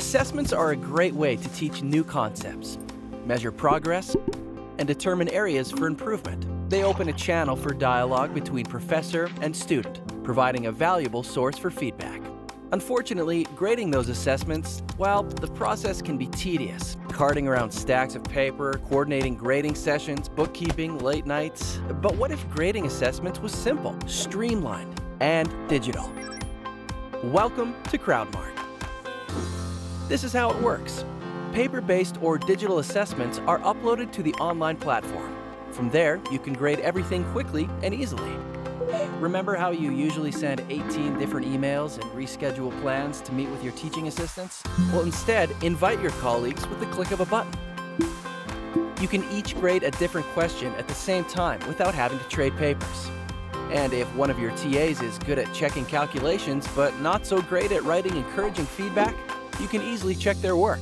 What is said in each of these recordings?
Assessments are a great way to teach new concepts, measure progress, and determine areas for improvement. They open a channel for dialogue between professor and student, providing a valuable source for feedback. Unfortunately, grading those assessments, well, the process can be tedious. Carting around stacks of paper, coordinating grading sessions, bookkeeping, late nights. But what if grading assessments was simple, streamlined, and digital? Welcome to Crowdmark. This is how it works. Paper-based or digital assessments are uploaded to the online platform. From there, you can grade everything quickly and easily. Remember how you usually send 18 different emails and reschedule plans to meet with your teaching assistants? Well, instead, invite your colleagues with the click of a button. You can each grade a different question at the same time without having to trade papers. And if one of your TAs is good at checking calculations but not so great at writing encouraging feedback, you can easily check their work.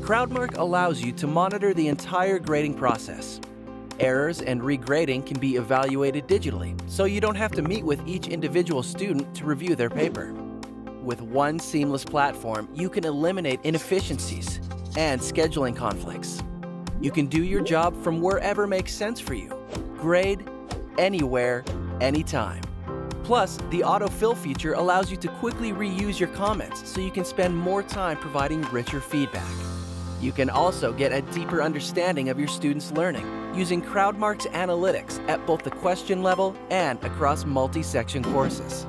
Crowdmark allows you to monitor the entire grading process, Errors and regrading can be evaluated digitally, so you don't have to meet with each individual student to review their paper. With one seamless platform, you can eliminate inefficiencies and scheduling conflicts. You can do your job from wherever makes sense for you. Grade anywhere, anytime. Plus, the autofill feature allows you to quickly reuse your comments so you can spend more time providing richer feedback. You can also get a deeper understanding of your students' learning using Crowdmark's analytics at both the question level and across multi-section courses.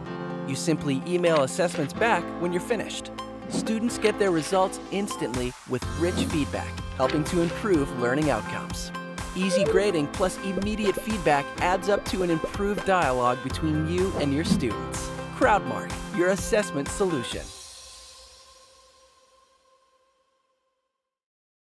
You simply email assessments back when you're finished. Students get their results instantly with rich feedback, helping to improve learning outcomes. Easy grading plus immediate feedback adds up to an improved dialogue between you and your students. Crowdmark, your assessment solution.